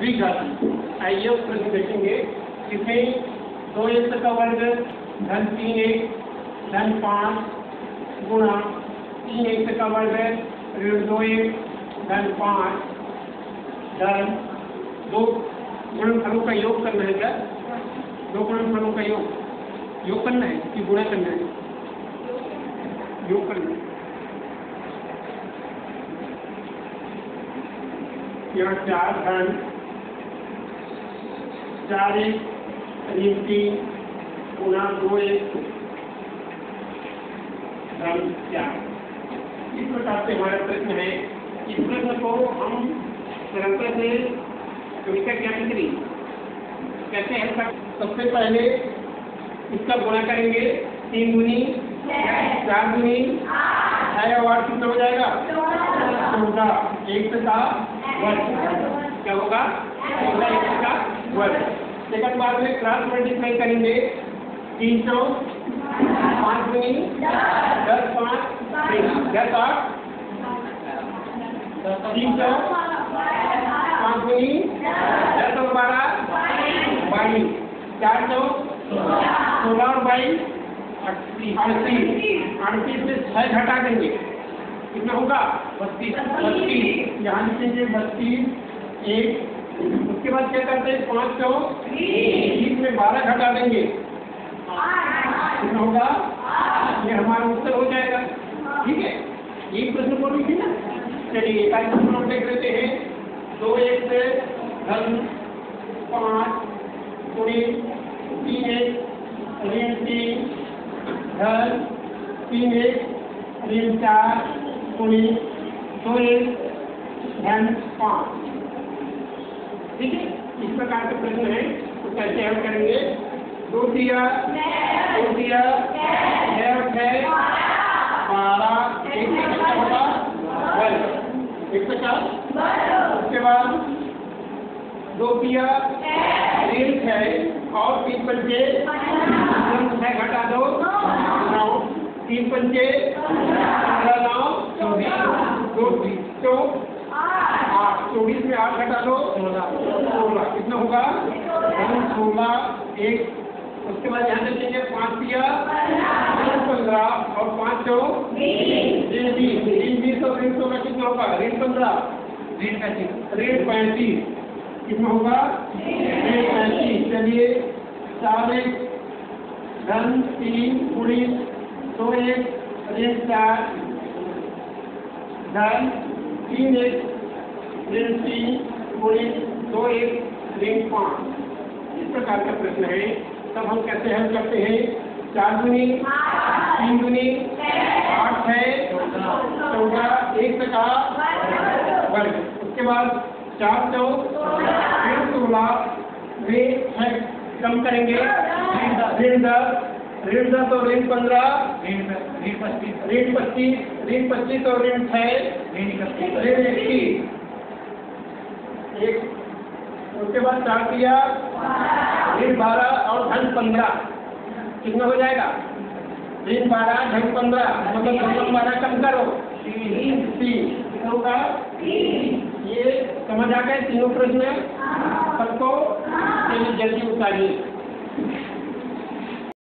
द्विघाती आइए उस प्रश्न देखेंगे इसमें दो एक का वर्ग, धन तीन एक, धन पाँच, गुणा तीन एक का वर्ग, ऋण दो एक, धन पाँच, धन दो गुणनफलों का योग करना है क्या? दो गुणनफलों का योग। योग करना है कि गुणा करना है? योग करना है। यहाँ चार, धन चार एक ऋण तीन गुणा दो एक धन चार। इस प्रकार से हमारा प्रश्न है, इस प्रश्न को हम सरलता से कविता क्या निकली कैसे हल कर सबसे पहले इसका गुणा करेंगे, तीन गुनी, चार गुनी, छह और कितना हो जाएगा? चौदह। एक का वर्ग क्या होगा? चौदह एक का वर्ग सेकंड बार में क्रॉस मल्टीप्लाई करेंगे। तीन सौ, पाँच गुनी, दस पाँच दस आठ, तीन सौ, पाँच गुनी, दस और बारह, बाईस। चार सौ, सोलह और बाईस, अड़तीस। अड़तीस। से छः घटा देंगे। कितना होगा? बत्तीस। बत्तीस। यहाँ लिखेंगे बत्तीस, एक उसके बाद क्या करते हैं? पाँच सौ बीस में बारह घटा देंगे। होगा? ये हमारा उत्तर हो जाएगा। ठीक है? एक प्रश्न रही थी ना? चलिए, एक आध प्रश्न हम देख लेते हैं। दो एक से धन पाँच, कुड़ी, तीन एक, ऋण तीन धन तीन एक, ऋण चार, कुड़ी, दो एक, धन पाँच। ठीक है? इस प्रकार के प्रश्न है तो कैसे हल करेंगे? दो दिया दो दिया एक से चार उसके बाद दो दिया, तीन छः और तीन पंचे। घटा दो, तीन पंचे पंद्रह नौ चौबीस दो तो आठ चौबीस में आठ घटा दो सोलह कितना होगा? सोलह एक। उसके बाद यहाँ से देखेंगे पाँच दिया। पंद्रह, और पाँच सौ ऋण बीस ऋण बीस और ऋण सोलह कितना होगा? ऋण पंद्रह। ऋण पैंतीस। ऋण पैंतीस। कितना होगा? ऋण पैंतीस। चलिए, चार एक। धन, तीन। कुड़ी दो एक। ऋण चार। धन, तीन एक। दो एक ऋण पाँच। इस प्रकार का प्रश्न है। तब हम कैसे हल करते हैं? चार दुनी, तीन दुनी, आठ है, चौदह, एक का वर्ग। उसके बाद चार सौ ऋण सोलह, वे छः कम करेंगे। ऋण दस ऋण दस और ऋण पंद्रह ऋण पच्चीस ऋण पच्चीस ऋण पच्चीस और ऋण छः ऋण इक्कीस एक, उसके बाद चार दिया ऋण बारह और धन पंद्रह। कितना हो जाएगा? ऋण बारह, धन पंद्रह मतलब धन बारह कम करो। तीन होगा? ये समझ आ गए तीनों प्रश्न? सबको? जल्दी उतारिए।